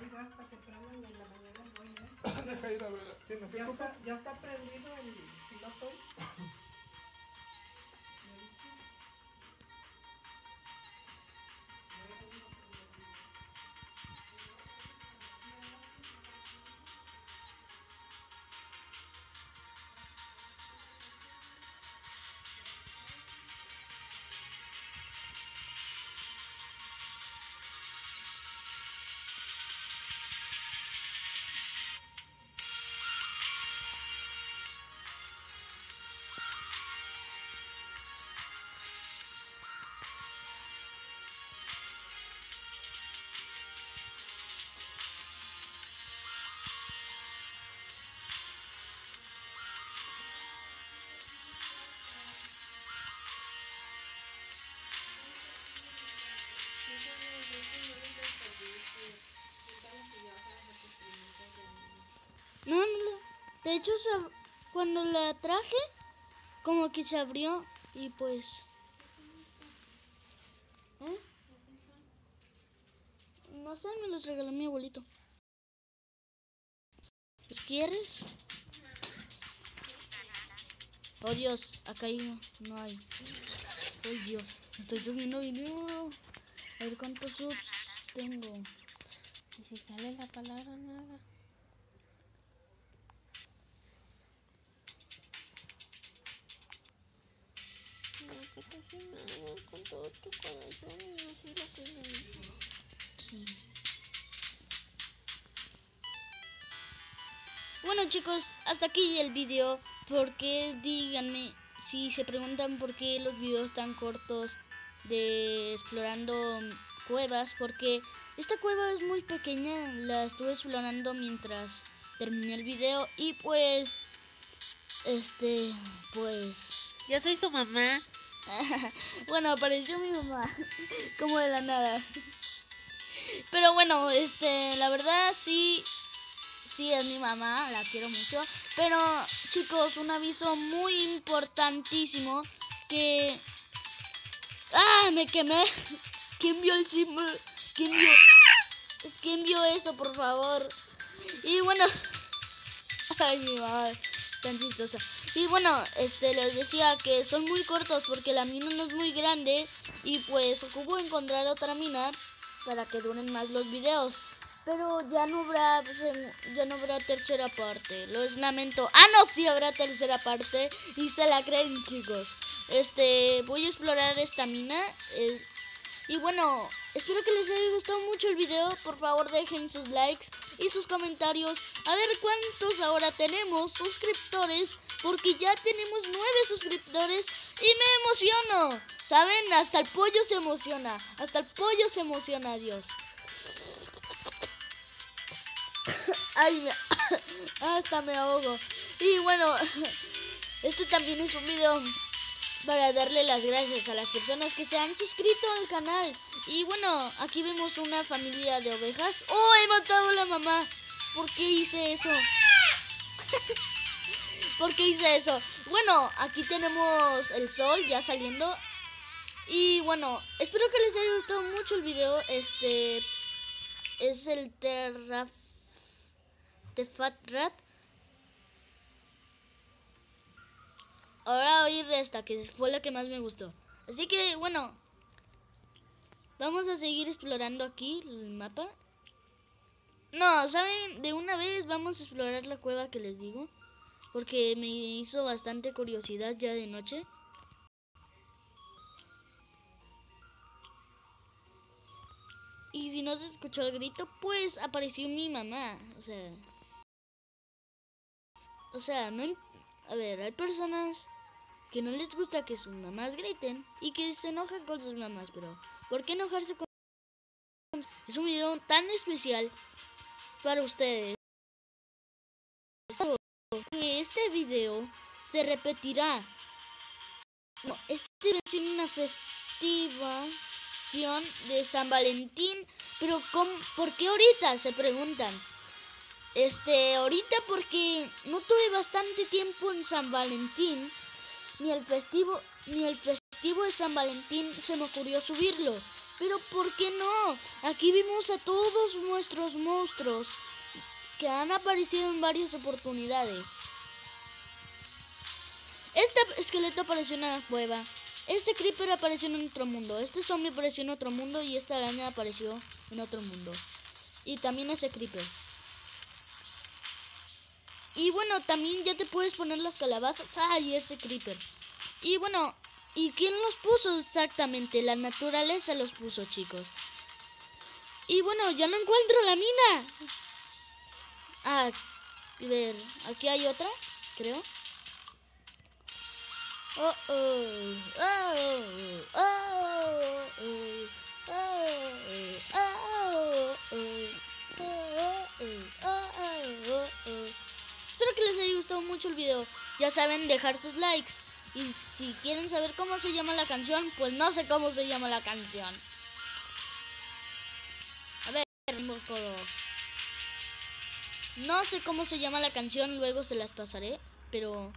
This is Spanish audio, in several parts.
yo hasta que prendan en la mañana voy, ¿eh? Deja ir a ver. ¿Tiene Ya está, ya está prendido el piloto. De hecho, cuando la traje, como que se abrió y pues... ¿Eh? No sé, me los regaló mi abuelito. ¿Los quieres? Oh Dios, acá hay no hay. Oh Dios, estoy subiendo video. A ver cuántos subs tengo. Y si sale la palabra nada. Bueno chicos, hasta aquí el video. Porque díganme si se preguntan por qué los videos tan cortos de explorando cuevas. Porque esta cueva es muy pequeña. La estuve explorando mientras terminé el video. Y pues, este, pues... Yo soy su mamá. bueno, apareció mi mamá, como de la nada. Pero bueno, este, la verdad sí, sí es mi mamá, la quiero mucho. Pero chicos, un aviso muy importantísimo que... ¡Ah! Me quemé. ¿Quién vio el símbolo? ¿Quién vio? ¿Quién vio eso, por favor? Y bueno... Ay, mi mamá, tan chistosa. Y bueno, este les decía que son muy cortos porque la mina no es muy grande y pues ocupo encontrar otra mina para que duren más los videos. Pero ya no habrá seg- ya no habrá tercera parte. Lo lamento. Ah, no, sí habrá tercera parte y se la creen, chicos. Este, voy a explorar esta mina eh, y bueno, espero que les haya gustado mucho el video. Por favor, dejen sus likes y sus comentarios. A ver cuántos ahora tenemos suscriptores. Porque ya tenemos nueve suscriptores y me emociono. ¿Saben? Hasta el pollo se emociona. Hasta el pollo se emociona, Dios. Ay, me... hasta me ahogo. Y bueno, este también es un video para darle las gracias a las personas que se han suscrito al canal. Y bueno, aquí vemos una familia de ovejas. ¡Oh, he matado a la mamá! ¿Por qué hice eso? ¿Por qué hice eso? Bueno, aquí tenemos el sol ya saliendo. Y bueno, espero que les haya gustado mucho el video. Este es el Terra Tefat Rat. Ahora oír esta, que fue la que más me gustó. Así que bueno, vamos a seguir explorando aquí el mapa. No, ¿saben? De una vez vamos a explorar la cueva que les digo. Porque me hizo bastante curiosidad ya de noche. Y si no se escuchó el grito, pues apareció mi mamá. O sea. O sea, no. A ver, hay personas que no les gusta que sus mamás griten y que se enojan con sus mamás, pero ¿por qué enojarse con.? Es un video tan especial para ustedes. Este video se repetirá. No, este es una festivación de San Valentín, pero ¿cómo, ¿por qué ahorita? Se preguntan. Este, ahorita porque no tuve bastante tiempo en San Valentín, ni el festivo, ni el festivo de San Valentín se me ocurrió subirlo. Pero ¿por qué no? Aquí vimos a todos nuestros monstruos que han aparecido en varias oportunidades. Este esqueleto apareció en una cueva. Este creeper apareció en otro mundo. Este zombie apareció en otro mundo. Y esta araña apareció en otro mundo. Y también ese creeper. Y bueno, también ya te puedes poner las calabazas. Ah, y ese creeper. Y bueno, ¿y quién los puso exactamente? La naturaleza los puso, chicos. Y bueno, ya no encuentro la mina. Ah, a ver, aquí hay otra, creo. Oh, oh, oh, oh, oh, oh, oh, oh, oh, Ya saben dejar sus likes. Y si quieren saber cómo se llama la canción, pues no sé cómo se llama la canción. A ver. No sé cómo se llama la canción, luego se las pasaré, pero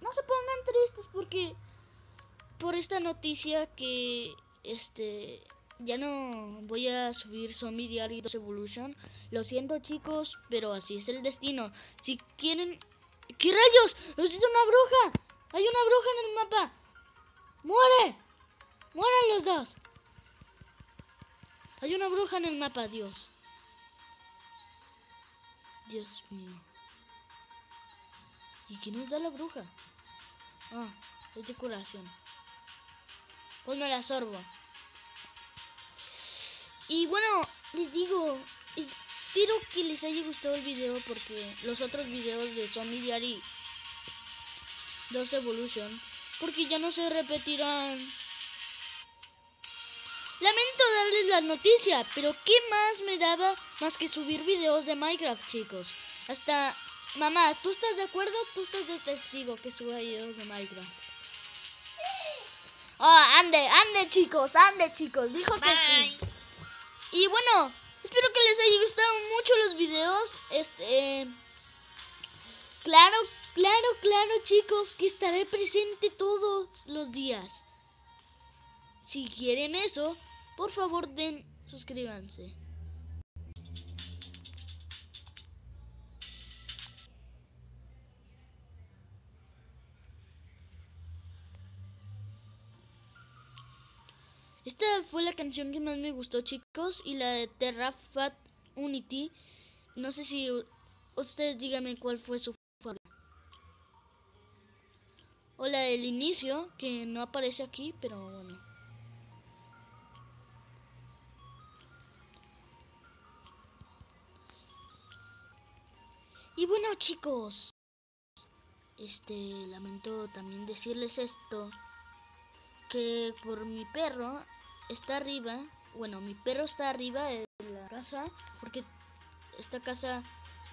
no se pongan tristes porque por esta noticia que este ya no voy a subir Zombie Diario 2 Evolution. Lo siento chicos, pero así es el destino. Si quieren... ¿Qué rayos? ¡Es una bruja! ¡Hay una bruja en el mapa! ¡Muere! ¡Mueran los dos! Hay una bruja en el mapa, Dios. Dios mío. ¿Y quién nos da la bruja? Ah, es decoración. Pues me la sorbo. Y bueno, les digo, espero que les haya gustado el video porque los otros videos de Zombie Diary 2 Evolution, porque ya no se repetirán. Lamento darles la noticia, pero ¿qué más me daba más que subir videos de Minecraft, chicos? Hasta, mamá, ¿tú estás de acuerdo? ¿Tú estás de testigo que suba videos de Minecraft? Ah, ande, ande, chicos, ande, chicos, dijo que sí. Y bueno, espero que les haya gustado mucho los videos. Este. Claro, claro, claro, chicos, que estaré presente todos los días. Si quieren eso, por favor den suscríbanse. Esta fue la canción que más me gustó, chicos, y la de Terra Fat Unity. No sé si ustedes díganme cuál fue su favorita. O la del inicio, que no aparece aquí, pero bueno. Y bueno, chicos, este lamento también decirles esto que por mi perro está arriba, bueno, mi perro está arriba de la casa, porque esta casa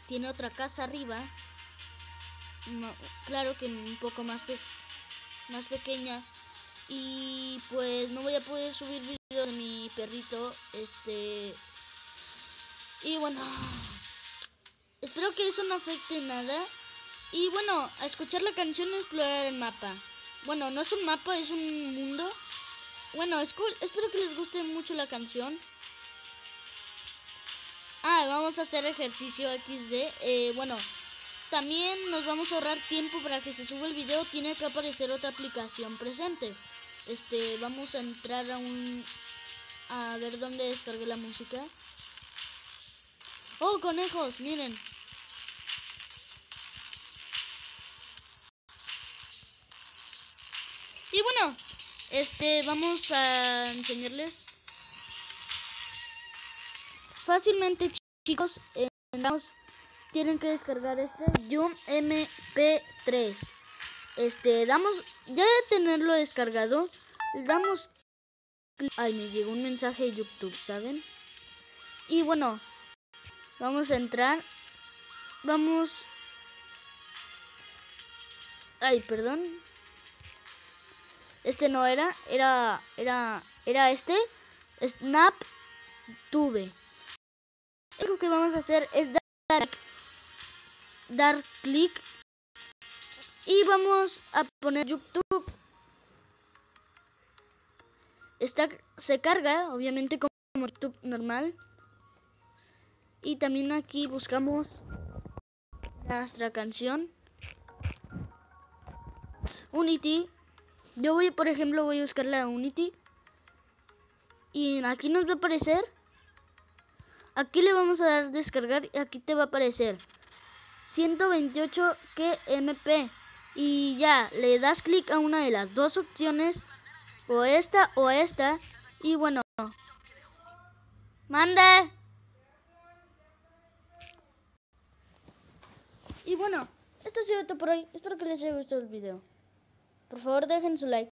tiene otra casa arriba, claro que un poco más, más pequeña, y pues no voy a poder subir video de mi perrito, este, y bueno, espero que eso no afecte nada, y bueno, a escuchar la canción explorar el mapa. Bueno, no es un mapa, es un mundo. Bueno, es cool. espero que les guste mucho la canción. Ah, vamos a hacer ejercicio XD. Eh, bueno, también nos vamos a ahorrar tiempo para que se suba el video. Tiene que aparecer otra aplicación presente. Este, vamos a entrar a un... A ver dónde descargué la música. Oh, conejos, miren. Y bueno, este, vamos a enseñarles fácilmente, chicos. Eh, tienen que descargar este Yum MP3. Este, damos, ya de tenerlo descargado, damos Ay, me llegó un mensaje de YouTube, ¿saben? Y bueno, vamos a entrar. Vamos. Ay, perdón. Este no era, era, era, era este. Snap Tube. Lo que vamos a hacer es dar, dar clic y vamos a poner YouTube. está, se carga, obviamente, como YouTube normal. Y también aquí buscamos nuestra canción. Unity. Yo voy, por ejemplo, voy a buscar la Unity. Y aquí nos va a aparecer. Aquí le vamos a dar descargar y aquí te va a aparecer 128 KMP. Y ya, le das clic a una de las dos opciones. O esta o esta. Y bueno. Mande. Y bueno, esto ha sido todo por hoy. Espero que les haya gustado el video. Por favor dejen su.